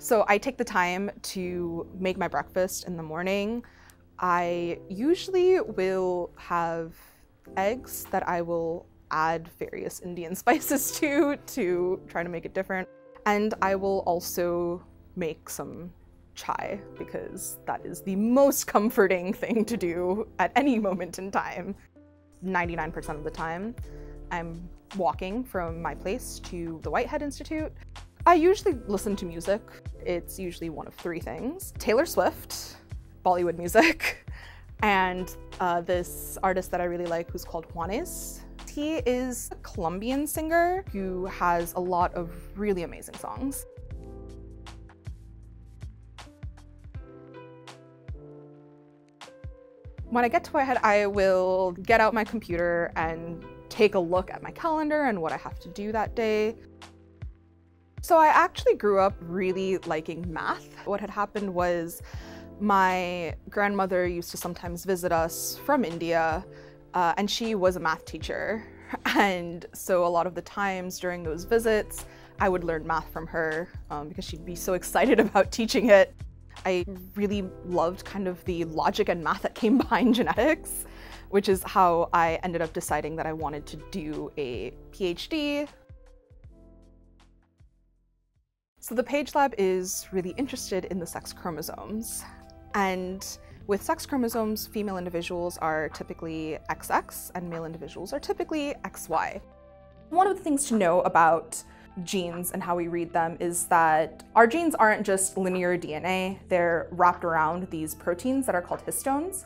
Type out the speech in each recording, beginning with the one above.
So I take the time to make my breakfast in the morning. I usually will have eggs that I will add various Indian spices to to try to make it different. And I will also make some chai because that is the most comforting thing to do at any moment in time. 99% of the time, I'm walking from my place to the Whitehead Institute. I usually listen to music. It's usually one of three things. Taylor Swift, Bollywood music, and uh, this artist that I really like who's called Juanes. He is a Colombian singer who has a lot of really amazing songs. When I get to Whitehead, I will get out my computer and take a look at my calendar and what I have to do that day. So I actually grew up really liking math. What had happened was my grandmother used to sometimes visit us from India, uh, and she was a math teacher. And so a lot of the times during those visits, I would learn math from her um, because she'd be so excited about teaching it. I really loved kind of the logic and math that came behind genetics, which is how I ended up deciding that I wanted to do a PhD so the Page Lab is really interested in the sex chromosomes. And with sex chromosomes, female individuals are typically XX and male individuals are typically XY. One of the things to know about genes and how we read them is that our genes aren't just linear DNA, they're wrapped around these proteins that are called histones.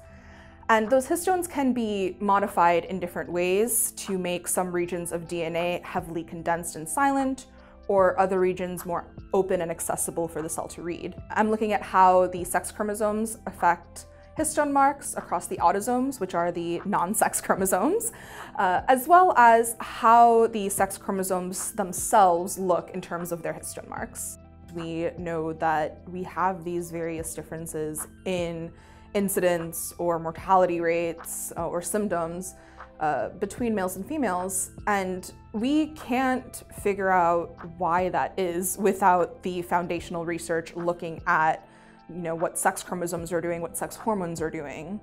And those histones can be modified in different ways to make some regions of DNA heavily condensed and silent, or other regions more open and accessible for the cell to read. I'm looking at how the sex chromosomes affect histone marks across the autosomes, which are the non-sex chromosomes, uh, as well as how the sex chromosomes themselves look in terms of their histone marks. We know that we have these various differences in incidence or mortality rates uh, or symptoms uh, between males and females, and we can't figure out why that is without the foundational research looking at, you know, what sex chromosomes are doing, what sex hormones are doing.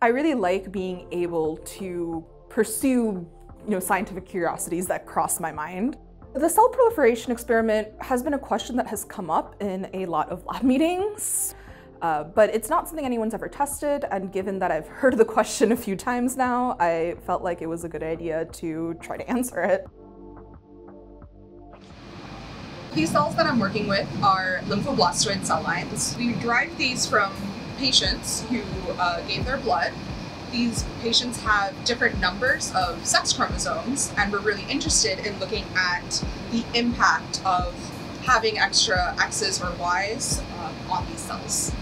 I really like being able to pursue you know, scientific curiosities that cross my mind. The cell proliferation experiment has been a question that has come up in a lot of lab meetings, uh, but it's not something anyone's ever tested, and given that I've heard the question a few times now, I felt like it was a good idea to try to answer it. These cells that I'm working with are lymphoblastoid cell lines. We derived these from patients who uh, gave their blood these patients have different numbers of sex chromosomes, and we're really interested in looking at the impact of having extra X's or Y's um, on these cells.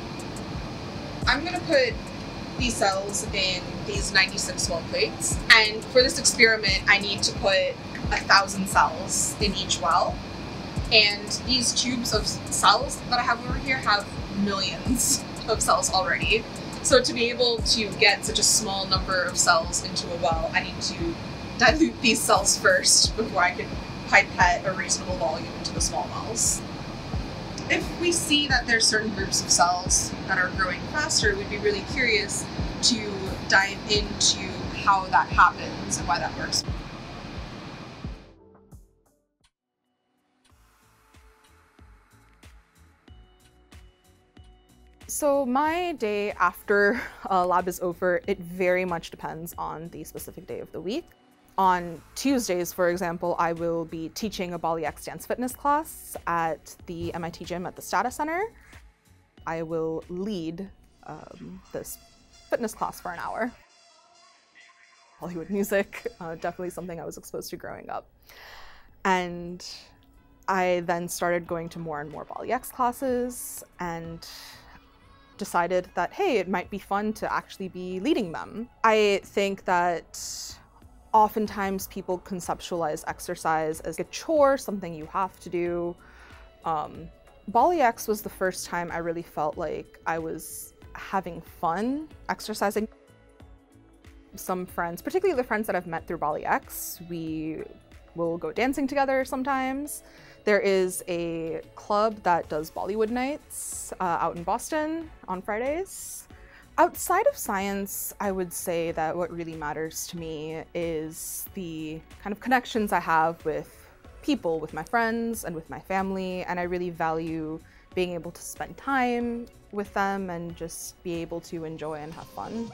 I'm going to put these cells in these 96 well plates, and for this experiment, I need to put a thousand cells in each well. And these tubes of cells that I have over here have millions of cells already. So to be able to get such a small number of cells into a well, I need to dilute these cells first before I can pipette a reasonable volume into the small wells. If we see that there's certain groups of cells that are growing faster, we'd be really curious to dive into how that happens and why that works. So my day after a uh, lab is over, it very much depends on the specific day of the week. On Tuesdays, for example, I will be teaching a BollyX dance fitness class at the MIT gym at the Stata Center. I will lead um, this fitness class for an hour. Bollywood music, uh, definitely something I was exposed to growing up. And I then started going to more and more BollyX classes and decided that, hey, it might be fun to actually be leading them. I think that oftentimes people conceptualize exercise as a chore, something you have to do. Um, BollyX was the first time I really felt like I was having fun exercising. Some friends, particularly the friends that I've met through BollyX, we will go dancing together sometimes. There is a club that does Bollywood nights uh, out in Boston on Fridays. Outside of science, I would say that what really matters to me is the kind of connections I have with people, with my friends and with my family, and I really value being able to spend time with them and just be able to enjoy and have fun.